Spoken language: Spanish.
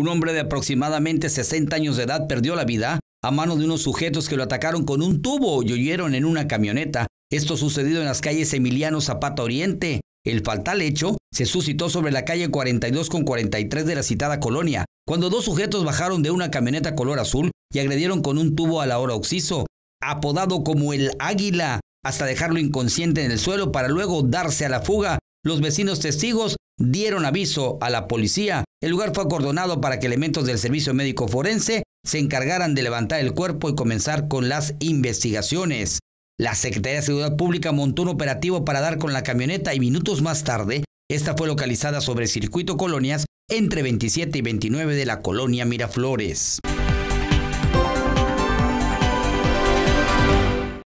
Un hombre de aproximadamente 60 años de edad perdió la vida a mano de unos sujetos que lo atacaron con un tubo y huyeron en una camioneta. Esto sucedido en las calles Emiliano Zapata Oriente. El fatal hecho se suscitó sobre la calle 42 con 43 de la citada colonia, cuando dos sujetos bajaron de una camioneta color azul y agredieron con un tubo a la hora oxiso, apodado como el águila, hasta dejarlo inconsciente en el suelo para luego darse a la fuga. Los vecinos testigos dieron aviso a la policía. El lugar fue acordonado para que elementos del servicio médico forense se encargaran de levantar el cuerpo y comenzar con las investigaciones. La Secretaría de Seguridad Pública montó un operativo para dar con la camioneta y minutos más tarde, esta fue localizada sobre el circuito Colonias entre 27 y 29 de la colonia Miraflores.